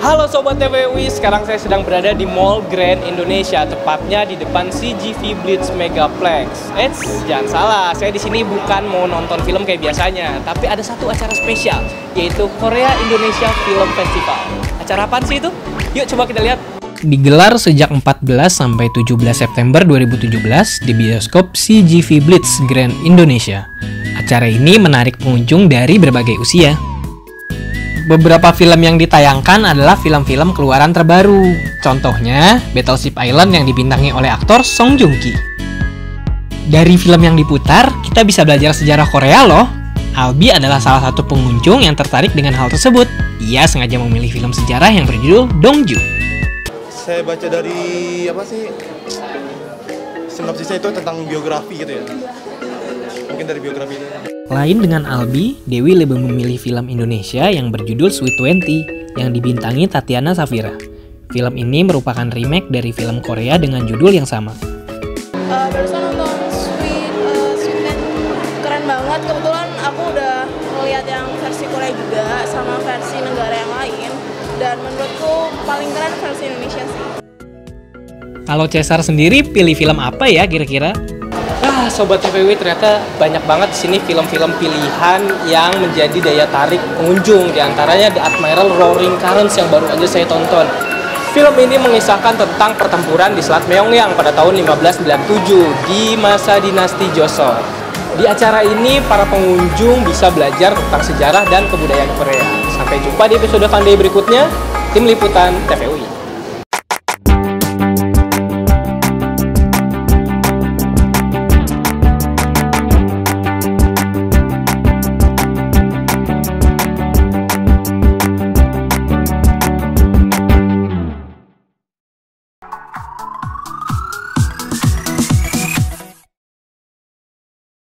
Halo Sobat TVUI, sekarang saya sedang berada di Mall Grand Indonesia, tepatnya di depan CGV Blitz Megaplex. Eits, jangan salah, saya di sini bukan mau nonton film kayak biasanya, tapi ada satu acara spesial, yaitu Korea Indonesia Film Festival. Acara apa sih itu? Yuk coba kita lihat. Digelar sejak 14 sampai 17 September 2017 di bioskop CGV Blitz Grand Indonesia. Acara ini menarik pengunjung dari berbagai usia, Beberapa film yang ditayangkan adalah film-film keluaran terbaru. Contohnya, Battleship Island yang dibintangi oleh aktor Song Joong Ki. Dari film yang diputar, kita bisa belajar sejarah Korea loh. Albi adalah salah satu pengunjung yang tertarik dengan hal tersebut. Ia sengaja memilih film sejarah yang berjudul Dongju. Saya baca dari apa sih? Sinopsisnya itu tentang biografi gitu ya. Mungkin dari biografi itu. Lain dengan Albi, Dewi lebih memilih film Indonesia yang berjudul Sweet Twenty yang dibintangi Tatiana Safira. Film ini merupakan remake dari film Korea dengan judul yang sama. Uh, barusan nonton Sweet, uh, Sweet keren banget. Kebetulan aku udah melihat yang versi Korea juga sama versi negara yang lain. Dan menurutku paling keren versi Indonesia sih. Kalau Cesar sendiri pilih film apa ya kira-kira? Ah, sobat TVW ternyata banyak banget di sini film-film pilihan yang menjadi daya tarik pengunjung. Di antaranya The Admiral Roaring Currents yang baru aja saya tonton. Film ini mengisahkan tentang pertempuran di Selat Myeongyang pada tahun 1597 di masa dinasti Joseon. Di acara ini, para pengunjung bisa belajar tentang sejarah dan kebudayaan Korea. Sampai jumpa di episode Fun berikutnya. Tim Liputan TVUI.